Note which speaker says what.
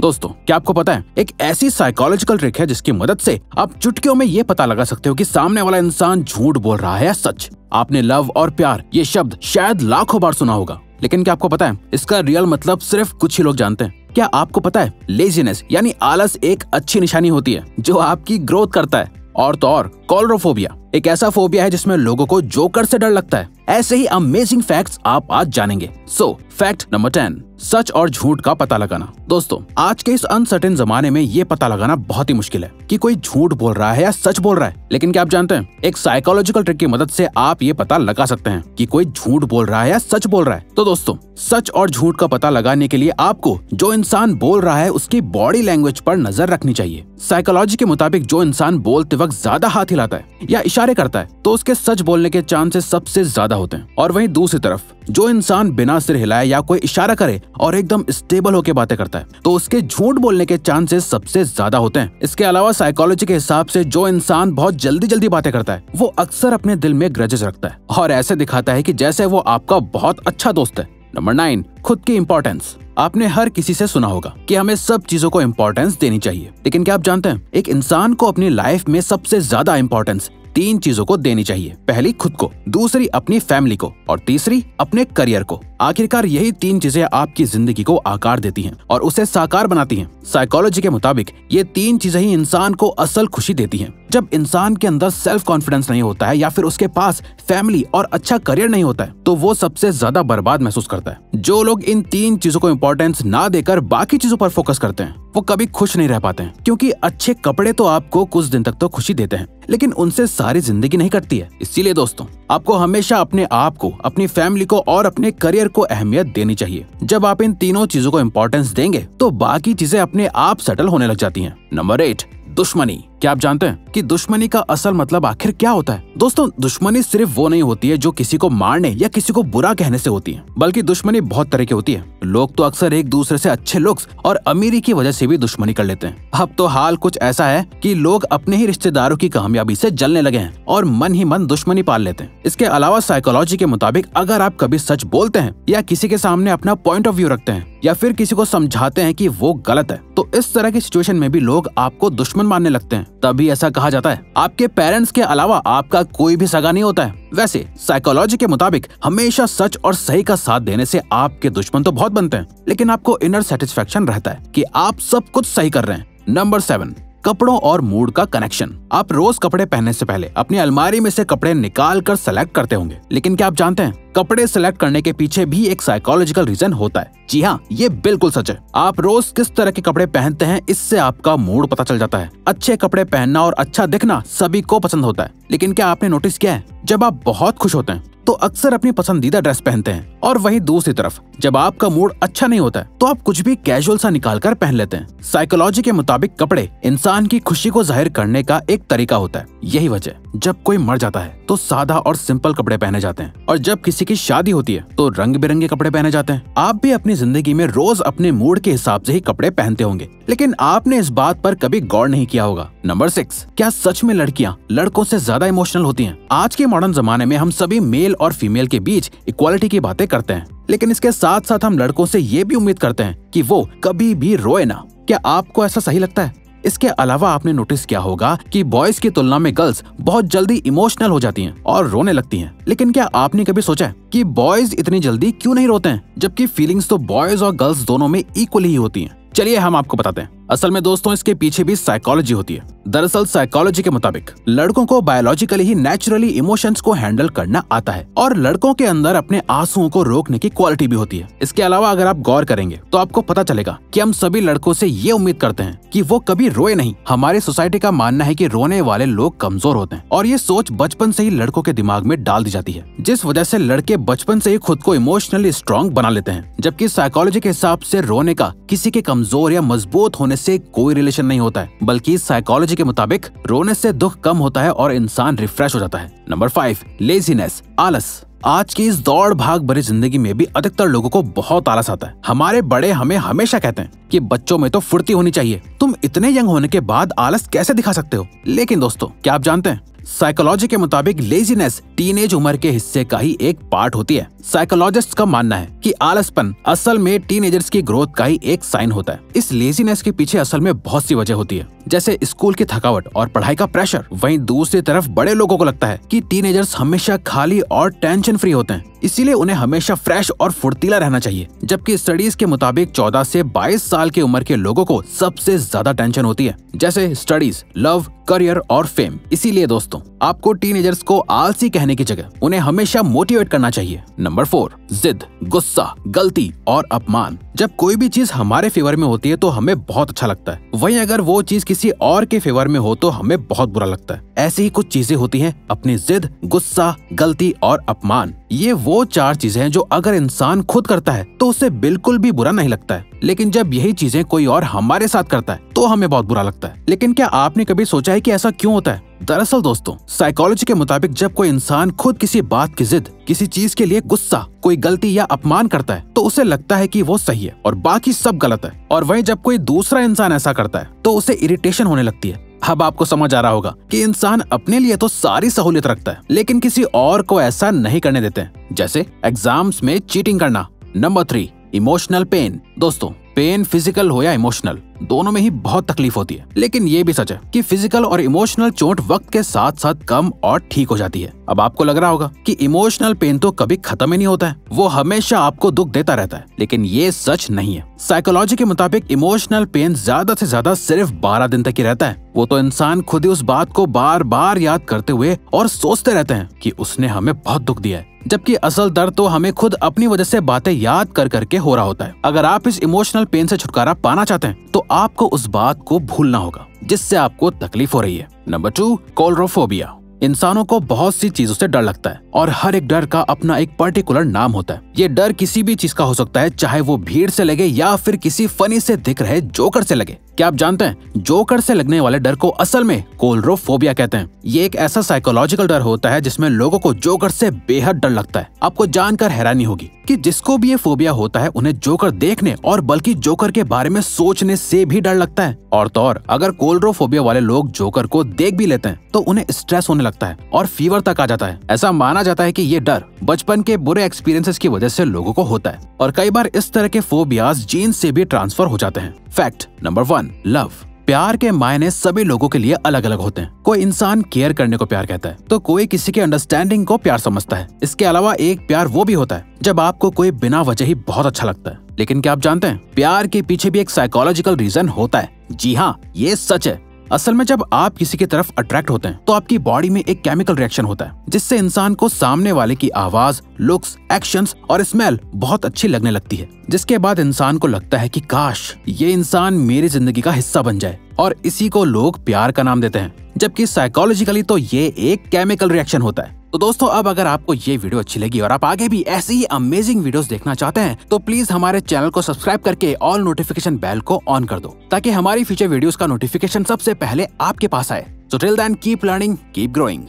Speaker 1: दोस्तों, क्या आपको पता है, एक ऐसी साइकोलॉजिकल ट्रिक है जिसकी मदद से आप चुटकियों में ये पता लगा सकते हो कि सामने वाला इंसान झूठ बोल रहा है या सच। आपने लव और प्यार, ये शब्द शायद लाखों बार सुना होगा। लेकिन क्या आपको पता है, इसका रियल मतलब सिर्फ़ कुछ ही लोग जानते हैं। क्या आपको पता है लेजीनेस यानी आलस एक अच्छी निशानी होती है, जो आपकी ग्रोथ करता है। और तो और, कॉलरोफोबिया। एक ऐसा फोबिया है जिसमें लोगों को जोकर से डर लगता है। ऐसे ही अमेजिंग फैक्ट्स आप आज जानेंगे। सो फैक्ट नंबर टेन सच और झूठ का पता लगाना। दोस्तों, आज के इस अनसर्टेन जमाने में ये पता लगाना बहुत ही मुश्किल है कि कोई झूठ बोल रहा है या सच बोल रहा है। लेकिन क्या आप जानते हैं, एक साइकोलॉजिकल ट्रिक की मदद से आप ये पता लगा सकते हैं कि कोई झूठ बोल रहा है या सच बोल रहा है। तो दोस्तों, सच और झूठ का पता लगाने के लिए आपको जो इंसान बोल रहा है उसकी बॉडी लैंग्वेज पर नज़र रखनी चाहिए। साइकोलॉजी के मुताबिक जो इंसान बोलते वक्त ज़्यादा हाथ हिलाता है या इशारे करता है तो उसके सच बोलने के चांसेस सबसे ज़्यादा होते हैं। और वहीं दूसरी तरफ़, जो इंसान बिना सिर हिलाए या कोई इशारा करे और एकदम स्टेबल होकर बातें करता है तो उसके झूठ बोलने के चांसेस सबसे ज़्यादा होते हैं। इसके अलावा साइकोलॉजी के हिसाब से जो इंसान बहुत जल्दी जल्दी बातें करता है, वो अक्सर अपने दिल में ग्रजेस रखता है और ऐसे दिखाता है की जैसे वो आपका बहुत अच्छा दोस्त है। नंबर नाइन खुद की इम्पोर्टेंस आपने हर किसी से सुना होगा कि हमें सब चीज़ों को इम्पोर्टेंस देनी चाहिए। लेकिन क्या आप जानते हैं, एक इंसान को अपनी लाइफ में सबसे ज़्यादा इम्पोर्टेंस तीन चीज़ों को देनी चाहिए। पहली, खुद को, दूसरी, अपनी फैमिली को, और तीसरी, अपने करियर को। आखिरकार यही तीन चीज़ें आपकी ज़िंदगी को आकार देती हैं और उसे साकार बनाती हैं। साइकोलॉजी के मुताबिक ये तीन चीज़ें ही इंसान को असल खुशी देती हैं। जब इंसान के अंदर सेल्फ कॉन्फिडेंस नहीं होता है या फिर उसके पास फैमिली और अच्छा करियर नहीं होता है तो वो सबसे ज़्यादा बर्बाद महसूस करता है। जो लोग इन तीन चीज़ों को इम्पोर्टेंस ना देकर बाकी चीज़ों पर फोकस करते हैं, वो कभी खुश नहीं रह पाते हैं, क्योंकि अच्छे कपड़े तो आपको कुछ दिन तक तो खुशी देते हैं, लेकिन उनसे सारी ज़िंदगी नहीं कटती है। इसीलिए दोस्तों, आपको हमेशा अपने आप को, अपनी फैमिली को और अपने करियर को अहमियत देनी चाहिए। जब आप इन तीनों चीज़ों को इम्पोर्टेंस देंगे तो बाकी चीज़ें अपने आप सेटल होने लग जाती है। नंबर एट दुश्मनी। क्या आप जानते हैं कि दुश्मनी का असल मतलब आखिर क्या होता है? दोस्तों, दुश्मनी सिर्फ़ वो नहीं होती है जो किसी को मारने या किसी को बुरा कहने से होती है, बल्कि दुश्मनी बहुत तरह की होती है। लोग तो अक्सर एक दूसरे से अच्छे लुक्स और अमीरी की वजह से भी दुश्मनी कर लेते हैं। अब तो हाल कुछ ऐसा है कि लोग अपने ही रिश्तेदारों की कामयाबी से जलने लगे हैं और मन ही मन दुश्मनी पाल लेते हैं। इसके अलावा साइकोलॉजी के मुताबिक अगर आप कभी सच बोलते हैं या किसी के सामने अपना पॉइंट ऑफ़ व्यू रखते हैं या फिर किसी को समझाते हैं कि वो गलत है तो इस तरह की सिचुएशन में भी लोग आपको दुश्मन मानने लगते हैं। तभी ऐसा कहा जाता है। आपके पेरेंट्स के अलावा आपका कोई भी सगा नहीं होता है। वैसे साइकोलॉजी के मुताबिक, हमेशा सच और सही का साथ देने से आपके दुश्मन तो बहुत बनते हैं। लेकिन आपको इनर सेटिस्फेक्शन रहता है कि आप सब कुछ सही कर रहे हैं। नंबर सेवन कपड़ों और मूड का कनेक्शन आप रोज कपड़े पहनने से पहले अपनी अलमारी में से कपड़े निकाल कर सेलेक्ट करते होंगे। लेकिन क्या आप जानते हैं, कपड़े सेलेक्ट करने के पीछे भी एक साइकोलॉजिकल रीजन होता है। जी हाँ ये बिल्कुल सच है। आप रोज किस तरह के कपड़े पहनते हैं, इससे आपका मूड पता चल जाता है। अच्छे कपड़े पहनना और अच्छा दिखना सभी को पसंद होता है। लेकिन क्या आपने नोटिस किया है, जब आप बहुत खुश होते हैं तो अक्सर अपनी पसंदीदा ड्रेस पहनते हैं। और वहीं दूसरी तरफ़, जब आपका मूड अच्छा नहीं होता है तो आप कुछ भी कैजुअल सा निकाल कर पहन लेते हैं। साइकोलॉजी के मुताबिक कपड़े इंसान की खुशी को ज़ाहिर करने का एक तरीका होता है। यही वजह, जब कोई मर जाता है तो सादा और सिंपल कपड़े पहने जाते हैं। और जब किसी की शादी होती है तो रंग बिरंगे कपड़े पहने जाते हैं। आप भी अपनी ज़िंदगी में रोज अपने मूड के हिसाब से ही कपड़े पहनते होंगे। लेकिन आपने इस बात पर कभी गौर नहीं किया होगा। नंबर सिक्स क्या सच में लड़कियाँ लड़कों से ज़्यादा इमोशनल होती हैं? आज के मॉडर्न जमाने में हम सभी मेल और फीमेल के बीच इक्वालिटी की बातें करते हैं। लेकिन इसके साथ साथ हम लड़कों से ये भी उम्मीद करते हैं कि वो कभी भी रोए ना। क्या आपको ऐसा सही लगता है? इसके अलावा आपने नोटिस किया होगा कि बॉयज़ की तुलना में गर्ल्स बहुत जल्दी इमोशनल हो जाती हैं और रोने लगती हैं। लेकिन क्या आपने कभी सोचा है कि बॉयज़ इतनी जल्दी क्यों नहीं रोते हैं? जबकि फीलिंग्स तो बॉयज़ और गर्ल्स दोनों में इक्वली ही होती हैं। चलिए हम आपको बताते हैं। असल में दोस्तों, इसके पीछे भी साइकोलॉजी होती है। दरअसल साइकोलॉजी के मुताबिक, लड़कों को बायोलॉजिकली ही नेचुरली इमोशंस को हैंडल करना आता है और लड़कों के अंदर अपने आंसुओं को रोकने की क्वालिटी भी होती है। इसके अलावा अगर आप गौर करेंगे तो आपको पता चलेगा कि हम सभी लड़कों से ये उम्मीद करते हैं कि वो कभी रोए नहीं। हमारी सोसाइटी का मानना है कि रोने वाले लोग कमज़ोर होते हैं और ये सोच बचपन से ही लड़कों के दिमाग में डाल दी जाती है, जिस वजह से लड़के बचपन से ही खुद को इमोशनली स्ट्रॉन्ग बना लेते हैं। जबकि साइकोलॉजी के हिसाब से रोने का किसी के कमज़ोर या मज़बूत होने से कोई रिलेशन नहीं होता है, बल्कि साइकोलॉजी के मुताबिक रोने से दुख कम होता है और इंसान रिफ्रेश हो जाता है। नंबर फाइव लेजीनेस आलस। आज की इस दौड़ भाग भरी ज़िंदगी में भी अधिकतर लोगों को बहुत आलस आता है। हमारे बड़े हमें हमेशा कहते हैं कि बच्चों में तो फुर्ती होनी चाहिए। तुम इतने यंग होने के बाद आलस कैसे दिखा सकते हो? लेकिन दोस्तों, क्या आप जानते हैं? साइकोलॉजी के मुताबिक लेजीनेस टीनेज उम्र के हिस्से का ही एक पार्ट होती है। साइकोलॉजिस्ट का मानना है कि आलसपन असल में टीनेजर्स की ग्रोथ का ही एक साइन होता है। इस लेजीनेस के पीछे असल में बहुत सी वजह होती है। जैसे स्कूल की थकावट और पढ़ाई का प्रेशर वहीं दूसरी तरफ़ बड़े लोगों को लगता है कि टीनेजर्स हमेशा खाली और टेंशन फ्री होते हैं। इसीलिए उन्हें हमेशा फ्रेश और फुर्तीला रहना चाहिए। जबकि स्टडीज़ के मुताबिक 14 से 22 साल की उम्र के लोगों को सबसे ज़्यादा टेंशन होती है। जैसे स्टडीज़ लव करियर और फेम। इसीलिए दोस्तों, आपको टीनेजर्स को आलसी कहने की जगह उन्हें हमेशा मोटिवेट करना चाहिए। नंबर फोर जिद, गुस्सा, गलती और अपमान। जब कोई भी चीज़ हमारे फेवर में होती है तो हमें बहुत अच्छा लगता है। वहीं अगर वो चीज़ किसी और के फेवर में हो तो हमें बहुत बुरा लगता है। ऐसी ही कुछ चीज़ें होती हैं, अपनी जिद, गुस्सा, गलती और अपमान। ये वो चार चीज़ें हैं जो अगर इंसान खुद करता है तो उसे बिल्कुल भी बुरा नहीं लगता है। लेकिन जब यही चीज़ें कोई और हमारे साथ करता है तो हमें बहुत बुरा लगता है। लेकिन क्या आपने कभी सोचा है कि ऐसा क्यों होता है? दरअसल दोस्तों साइकोलॉजी के मुताबिक जब कोई इंसान खुद किसी बात की जिद, किसी चीज़ के लिए गुस्सा, कोई गलती या अपमान करता है तो उसे लगता है कि वो सही है और बाकी सब गलत है। और वहीं जब कोई दूसरा इंसान ऐसा करता है तो उसे इरिटेशन होने लगती है। अब आपको समझ आ रहा होगा कि इंसान अपने लिए तो सारी सहूलियत रखता है, लेकिन किसी और को ऐसा नहीं करने देते जैसे एग्ज़ाम्स में चीटिंग करना। नंबर थ्री इमोशनल पेन दोस्तों पेन फ़िज़िकल हो या इमोशनल दोनों में ही बहुत तकलीफ़ होती है। लेकिन ये भी सच है कि फ़िज़िकल और इमोशनल चोट वक्त के साथ साथ कम और ठीक हो जाती है। अब आपको लग रहा होगा कि इमोशनल पेन तो कभी खत्म ही नहीं होता है। वो हमेशा आपको दुख देता रहता है। लेकिन ये सच नहीं है। साइकोलॉजी के मुताबिक इमोशनल पेन ज़्यादा से ज़्यादा सिर्फ़ बारह दिन तक ही रहता है। वो तो इंसान खुद ही उस बात को बार बार याद करते हुए और सोचते रहते हैं कि उसने हमें बहुत दुख दिया है। जबकि असल दर्द तो हमें खुद अपनी वजह से बातें याद कर करके हो रहा होता है। अगर आप इस इमोशनल पेन से छुटकारा पाना चाहते हैं तो आपको उस बात को भूलना होगा, जिससे आपको तकलीफ़ हो रही है। नंबर टू कोल्रोफोबिया इंसानों को बहुत सी चीज़ों से डर लगता है, और हर एक डर का अपना एक पर्टिकुलर नाम होता है। ये डर किसी भी चीज़ का हो सकता है, चाहे वो भीड़ से लगे या फिर किसी फनी से दिख रहे जोकर से लगे। क्या आप जानते हैं, जोकर से लगने वाले डर को असल में कोलरोफोबिया कहते हैं। ये एक ऐसा साइकोलॉजिकल डर होता है जिसमें लोगों को जोकर से बेहद डर लगता है। आपको जानकर हैरानी होगी कि जिसको भी ये फोबिया होता है, उन्हें जोकर देखने और बल्कि जोकर के बारे में सोचने से भी डर लगता है। और तो और, अगर कोल्ड्रोफोबिया वाले लोग जोकर को देख भी लेते हैं तो उन्हें स्ट्रेस होने लगता है और फीवर तक आ जाता है। ऐसा माना जाता है की ये डर बचपन के बुरे एक्सपीरियंसेस की वजह से लोगों को होता है। और कई बार इस तरह के फोबियाज जीन से भी ट्रांसफ़र हो जाते हैं। फैक्ट नंबर वन लव प्यार के मायने सभी लोगों के लिए अलग अलग होते हैं। कोई इंसान केयर करने को प्यार कहता है तो कोई किसी के अंडरस्टैंडिंग को प्यार समझता है। इसके अलावा एक प्यार वो भी होता है, जब आपको कोई बिना वजह ही बहुत अच्छा लगता है। लेकिन क्या आप जानते हैं, प्यार के पीछे भी एक साइकोलॉजिकल रीजन होता है। जी हाँ ये सच है। असल में जब आप किसी की तरफ़ अट्रैक्ट होते हैं तो आपकी बॉडी में एक केमिकल रिएक्शन होता है, जिससे इंसान को सामने वाले की आवाज़ लुक्स एक्शन और स्मेल बहुत अच्छी लगने लगती है। जिसके बाद इंसान को लगता है की, काश, ये इंसान मेरी ज़िंदगी का हिस्सा बन जाए। और इसी को लोग प्यार का नाम देते हैं, जबकि साइकोलॉजिकली तो ये एक केमिकल रिएक्शन होता है। तो दोस्तों, अब अगर आपको ये वीडियो अच्छी लगी और आप आगे भी ऐसी ही अमेजिंग वीडियोस देखना चाहते हैं तो प्लीज़ हमारे चैनल को सब्सक्राइब करके ऑल नोटिफिकेशन बेल को ऑन कर दो, ताकि हमारी फ्यूचर वीडियोस का नोटिफिकेशन सबसे पहले आपके पास आए। So till then keep learning keep growing